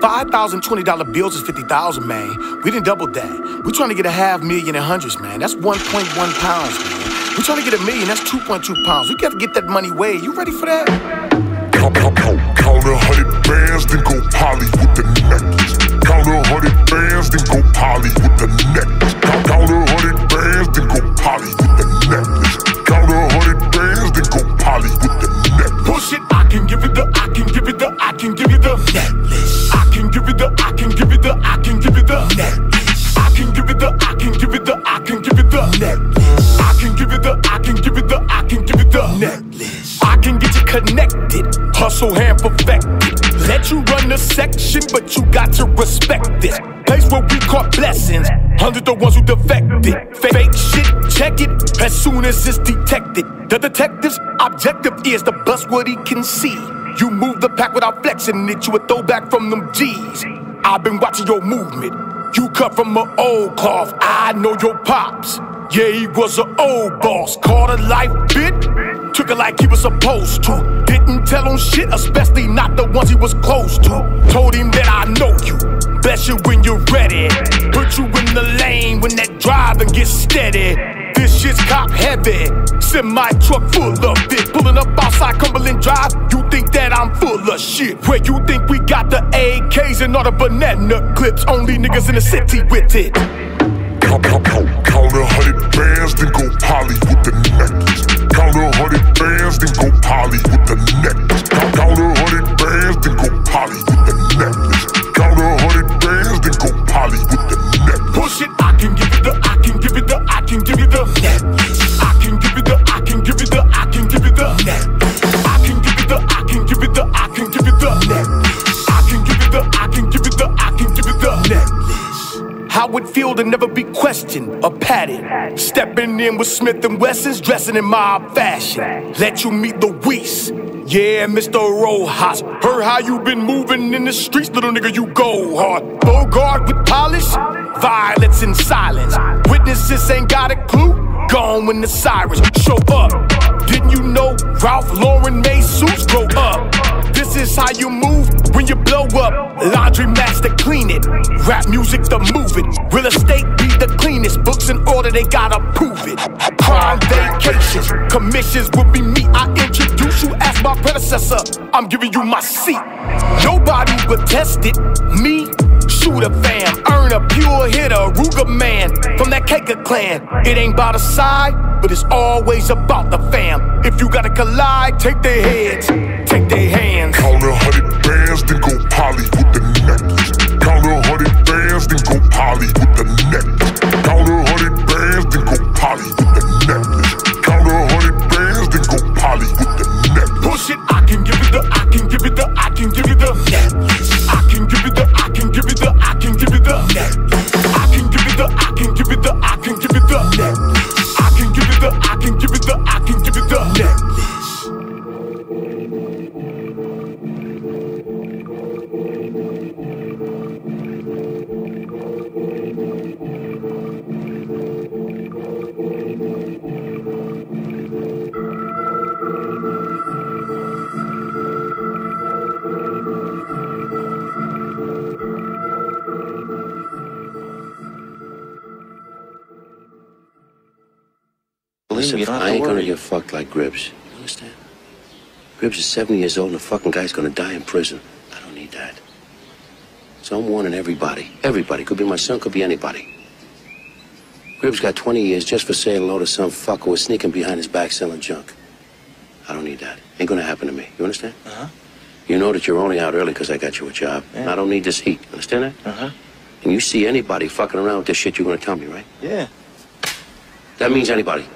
Five thousand twenty dollar bills is fifty thousand, man. We didn't double that. We're trying to get a half million in hundreds, man. That's one point one pounds, man. We're trying to get a million. That's two point two pounds. We got to get that money way. You ready for that? Count, count, count, count a hundred bands, then go poly with the necklace. Get you connected, hustle hand perfected. Let you run the section, but you got to respect this. Place where we caught blessings, hundred the ones who defected. Fake shit, check it as soon as it's detected. The detective's objective is to bust what he can see. You move the pack without flexing it, you a throwback from them G's. I've been watching your movement. You cut from an old cloth, I know your pops. Yeah, he was an old boss. Caught a life bit, like he was supposed to. Didn't tell him shit, especially not the ones he was close to. Told him that I know you. Bless you when you're ready. Put you in the lane when that driving gets steady. This shit's cop heavy. Semi truck full of it. Pulling up outside Cumberland Drive. You think that I'm full of shit. Where you think we got the AKs and all the banana clips? Only niggas in the city with it. Count, count, count, count a hundred bands, then go poly with the necklace. Count a Feel to never be questioned or patted. Stepping in with Smith and Wessons, dressing in mob fashion. Let you meet the Weiss. Yeah, Mr. Rojas. Heard how you been moving in the streets, little nigga, you go hard. Bogart with polish, violence in silence. Witnesses ain't got a clue. Gone when the sirens show up. Didn't you know Ralph Lauren made suits grow up? This is how you move you blow up. Laundry master clean it. Rap music to move it. Real estate be the cleanest. Books in order, they gotta prove it. Crime vacations, commissions will be me. I introduce you as my predecessor. I'm giving you my seat. Nobody will test it. Me, shooter fam, earn a pure hitter, Ruger man from that Kaker clan. It ain't about a side, but it's always about the fam. If you gotta collide, take their heads, take their hands. Listen, me, you don't have I ain't gonna get fucked like Gribbs. You understand? Gribbs is 70 years old and the fucking guy's gonna die in prison. I don't need that. So I'm warning everybody. Everybody. Could be my son, could be anybody. Gribbs got 20 years just for saying hello to some fucker who was sneaking behind his back selling junk. I don't need that. Ain't gonna happen to me. You understand? Uh-huh. You know that you're only out early because I got you a job. Yeah. I don't need this heat. Understand that? Uh-huh. And you see anybody fucking around with this shit, you're gonna tell me, right? Yeah. That means anybody.